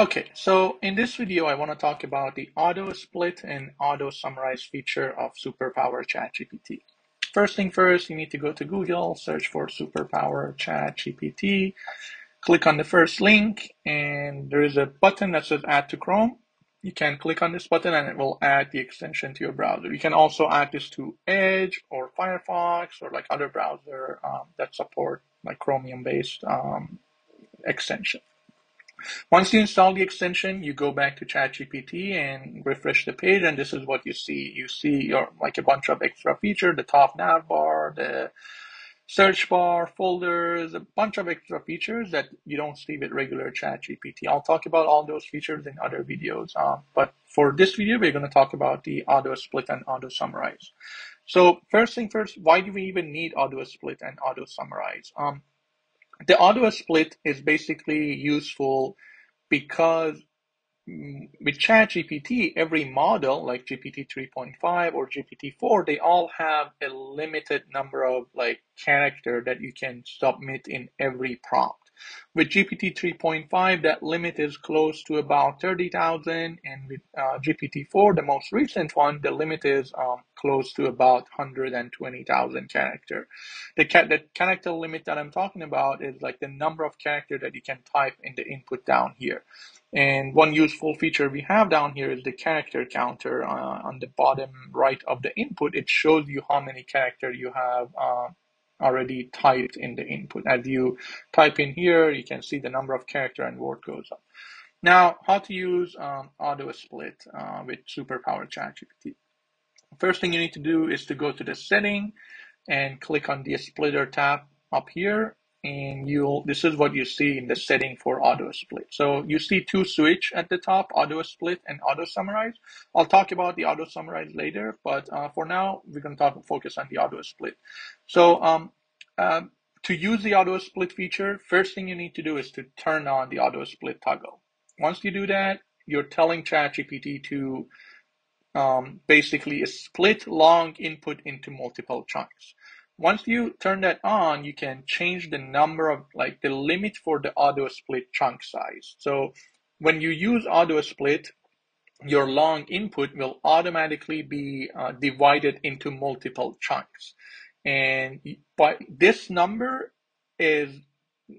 Okay, so in this video, I want to talk about the auto split and auto summarize feature of Superpower ChatGPT. First thing first, you need to go to Google, search for Superpower ChatGPT, click on the first link, and there is a button that says Add to Chrome. You can click on this button and it will add the extension to your browser. You can also add this to Edge or Firefox or like other browser um, that support like Chromium based um, extension. Once you install the extension, you go back to ChatGPT and refresh the page, and this is what you see. You see your like a bunch of extra features, the top nav bar, the search bar, folders, a bunch of extra features that you don't see with regular ChatGPT. I'll talk about all those features in other videos. Um, but for this video, we're going to talk about the auto split and auto summarize. So first thing first, why do we even need auto split and auto summarize? Um, the auto split is basically useful because with ChatGPT, every model like GPT 3.5 or GPT 4, they all have a limited number of like character that you can submit in every prompt. With GPT 3.5, that limit is close to about 30,000, and with uh, GPT 4, the most recent one, the limit is um, close to about 120,000 character. The, ca- the character limit that I'm talking about is like the number of character that you can type in the input down here. And one useful feature we have down here is the character counter uh, on the bottom right of the input. It shows you how many character you have uh, already typed in the input. As you type in here, you can see the number of character and word goes up. Now, how to use um, auto split uh, with Superpower ChatGPT. First thing you need to do is to go to the setting and click on the splitter tab up here and you'll this is what you see in the setting for auto split so you see two switch at the top auto split and auto summarize i'll talk about the auto summarize later but uh, for now we're going to talk focus on the auto split so um, uh, to use the auto split feature first thing you need to do is to turn on the auto split toggle once you do that you're telling ChatGPT to um, basically split long input into multiple chunks once you turn that on, you can change the number of like the limit for the auto split chunk size. So when you use auto split, your long input will automatically be uh, divided into multiple chunks. And but this number is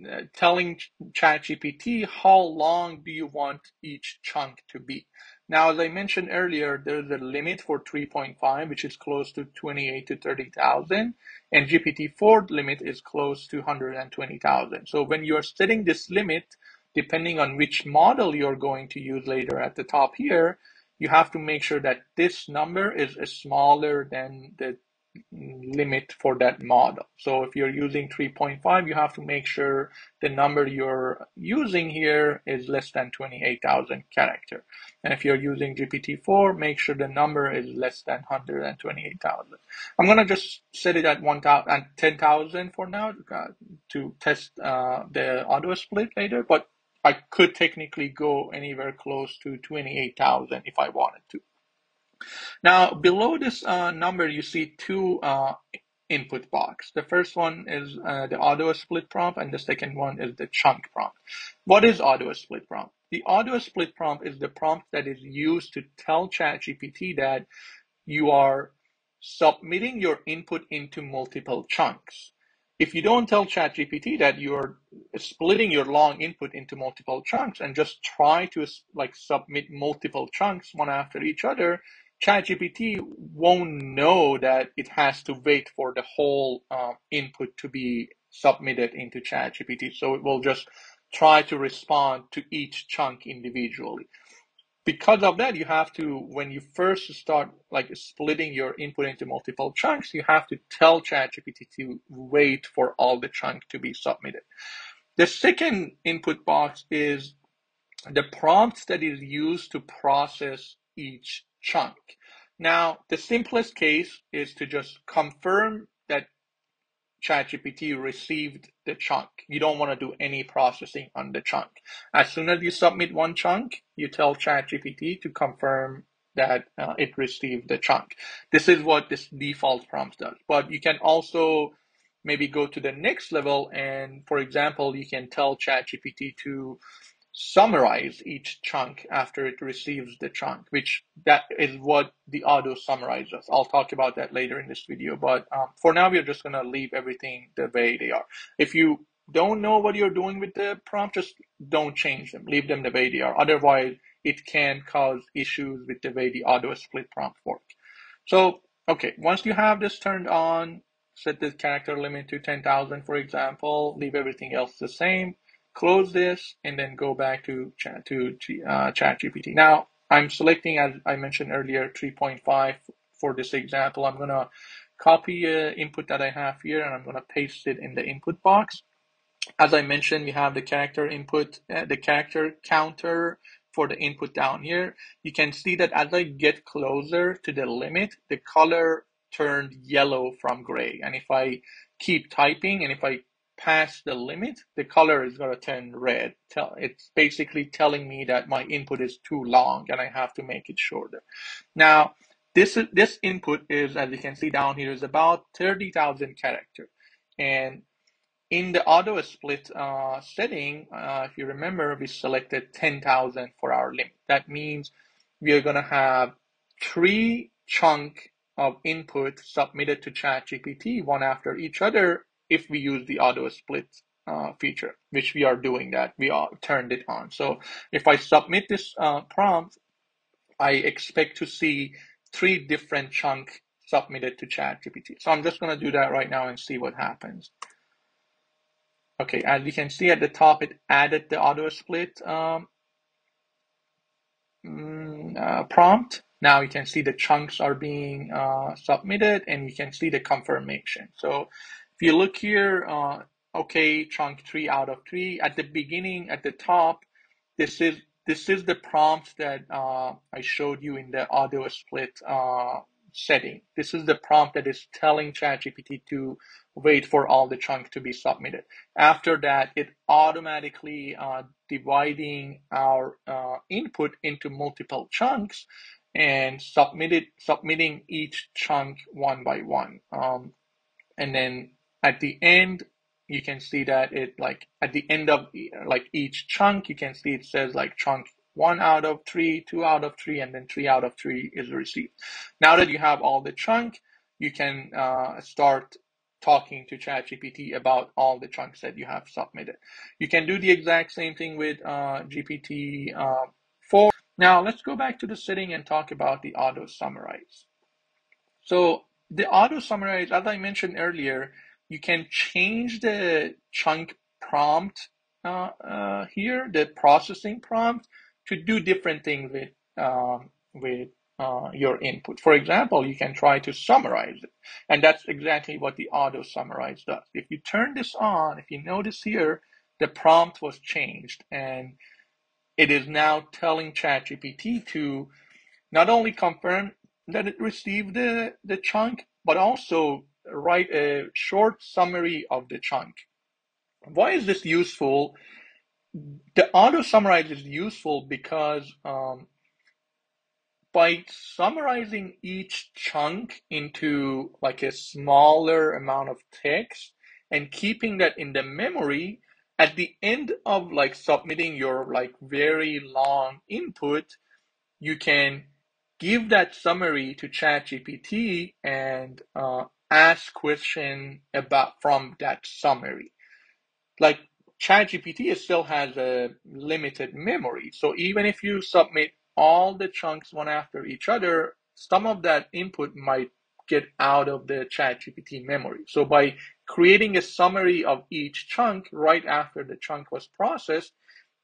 uh, telling ChatGPT how long do you want each chunk to be. Now, as I mentioned earlier, there's a limit for 3.5, which is close to 28 to 30,000, and GPT-4 limit is close to 120,000. So when you're setting this limit, depending on which model you're going to use later at the top here, you have to make sure that this number is smaller than the limit for that model. So if you're using 3.5, you have to make sure the number you're using here is less than 28,000 character. And if you're using GPT-4, make sure the number is less than 128,000. I'm going to just set it at 1,000 10,000 for now to test uh, the auto split later, but I could technically go anywhere close to 28,000 if I wanted to. Now, below this uh, number, you see two uh, input box. The first one is uh, the auto split prompt, and the second one is the chunk prompt. What is auto split prompt? The auto split prompt is the prompt that is used to tell ChatGPT that you are submitting your input into multiple chunks. If you don't tell ChatGPT that you're splitting your long input into multiple chunks and just try to like submit multiple chunks one after each other, ChatGPT won't know that it has to wait for the whole uh, input to be submitted into ChatGPT. So it will just try to respond to each chunk individually. Because of that, you have to, when you first start like splitting your input into multiple chunks, you have to tell ChatGPT to wait for all the chunk to be submitted. The second input box is the prompt that is used to process each chunk. Now, the simplest case is to just confirm that ChatGPT received the chunk. You don't want to do any processing on the chunk. As soon as you submit one chunk, you tell ChatGPT to confirm that uh, it received the chunk. This is what this default prompt does. But you can also maybe go to the next level and, for example, you can tell ChatGPT to summarize each chunk after it receives the chunk, which that is what the auto summarizes. I'll talk about that later in this video, but um, for now, we're just going to leave everything the way they are. If you don't know what you're doing with the prompt, just don't change them. Leave them the way they are. Otherwise, it can cause issues with the way the auto split prompt work. So, okay, once you have this turned on, set the character limit to 10,000, for example, leave everything else the same close this and then go back to chat to uh, ChatGPT. Now I'm selecting, as I mentioned earlier, 3.5 for this example. I'm gonna copy uh, input that I have here and I'm gonna paste it in the input box. As I mentioned, we have the character input, uh, the character counter for the input down here. You can see that as I get closer to the limit, the color turned yellow from gray. And if I keep typing and if I past the limit, the color is going to turn red. It's basically telling me that my input is too long and I have to make it shorter. Now, this, this input is, as you can see down here, is about 30,000 character. And in the auto split uh, setting, uh, if you remember, we selected 10,000 for our limit. That means we are going to have three chunk of input submitted to ChatGPT, one after each other, if we use the auto split uh, feature, which we are doing that. We are turned it on. So if I submit this uh, prompt, I expect to see three different chunk submitted to ChatGPT. So I'm just going to do that right now and see what happens. Okay, as you can see at the top, it added the auto split um, mm, uh, prompt. Now you can see the chunks are being uh, submitted and you can see the confirmation. So if you look here, uh, okay, chunk three out of three. At the beginning, at the top, this is this is the prompt that uh, I showed you in the auto split uh, setting. This is the prompt that is telling ChatGPT to wait for all the chunk to be submitted. After that, it automatically uh, dividing our uh, input into multiple chunks and submitted submitting each chunk one by one. Um, and then at the end you can see that it like at the end of like each chunk you can see it says like chunk one out of three two out of three and then three out of three is received now that you have all the chunk you can uh, start talking to ChatGPT about all the chunks that you have submitted. You can do the exact same thing with uh, GPT uh, 4. Now let's go back to the setting and talk about the auto summarize. So the auto summarize, as I mentioned earlier, you can change the chunk prompt uh, uh, here, the processing prompt, to do different things with um, with uh, your input. For example, you can try to summarize it, and that's exactly what the auto summarize does. If you turn this on, if you notice here, the prompt was changed, and it is now telling ChatGPT to not only confirm that it received the, the chunk, but also write a short summary of the chunk. Why is this useful? The auto summarize is useful because um, by summarizing each chunk into like a smaller amount of text and keeping that in the memory, at the end of like submitting your like very long input, you can give that summary to ChatGPT and uh, ask question about from that summary. Like ChatGPT still has a limited memory. So even if you submit all the chunks one after each other, some of that input might get out of the ChatGPT memory. So by creating a summary of each chunk right after the chunk was processed,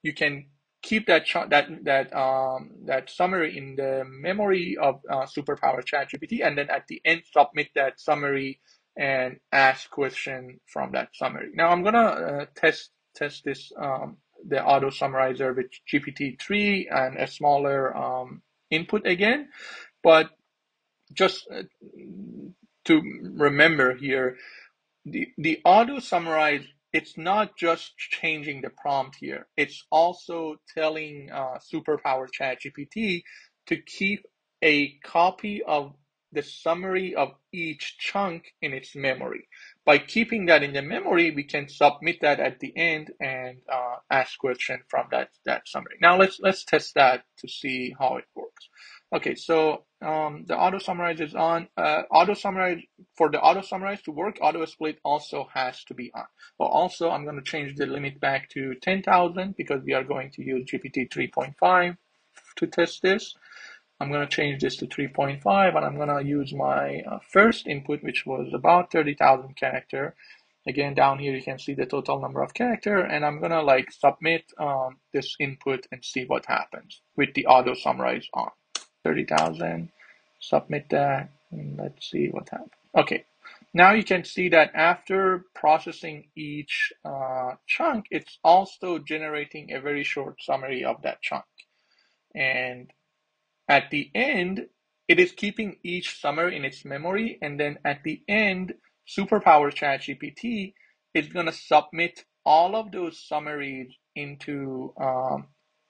you can keep that that that um, that summary in the memory of uh, superpower ChatGPT, and then at the end submit that summary and ask question from that summary. Now I'm gonna uh, test test this um, the auto summarizer with GPT-3 and a smaller um, input again, but just uh, to remember here, the the auto summarize it's not just changing the prompt here. It's also telling uh, Superpower ChatGPT to keep a copy of the summary of each chunk in its memory. by keeping that in the memory, we can submit that at the end and uh, ask question from that, that summary. Now let's, let's test that to see how it. Okay, so um, the auto summarize is on. Uh, auto summarize for the auto summarize to work, auto split also has to be on. Well, also I'm going to change the limit back to 10,000 because we are going to use GPT 3.5 to test this. I'm going to change this to 3.5 and I'm going to use my uh, first input, which was about 30,000 character. Again, down here, you can see the total number of character and I'm going to like submit um, this input and see what happens with the auto summarize on. 30,000, submit that, and let's see what happens. Okay, now you can see that after processing each uh, chunk, it's also generating a very short summary of that chunk. And at the end, it is keeping each summary in its memory, and then at the end, Superpower ChatGPT is going to submit all of those summaries into um,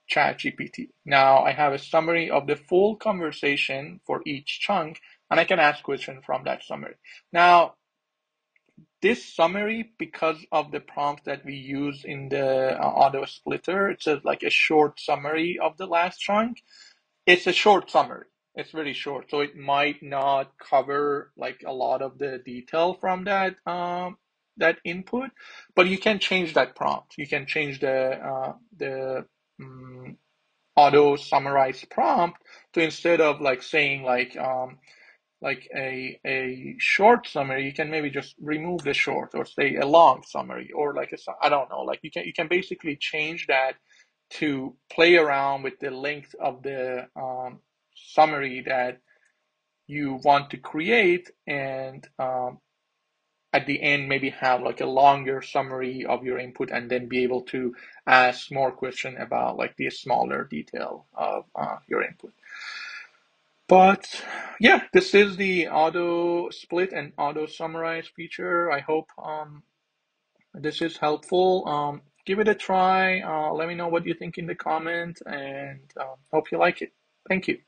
ChatGPT. Now I have a summary of the full conversation for each chunk, and I can ask questions from that summary. Now, this summary, because of the prompt that we use in the uh, auto splitter, it's a, like a short summary of the last chunk. It's a short summary. It's very short, so it might not cover like a lot of the detail from that um, that input, but you can change that prompt. You can change the uh, the um, auto summarize prompt to instead of like saying like um, like a a short summary, you can maybe just remove the short or say a long summary or like a I don't know like you can you can basically change that to play around with the length of the um, summary that you want to create and um, at the end maybe have like a longer summary of your input and then be able to ask more question about like the smaller detail of uh, your input. But yeah, this is the auto split and auto summarize feature. I hope um, this is helpful. Um, give it a try. Uh, let me know what you think in the comment and uh, hope you like it. Thank you.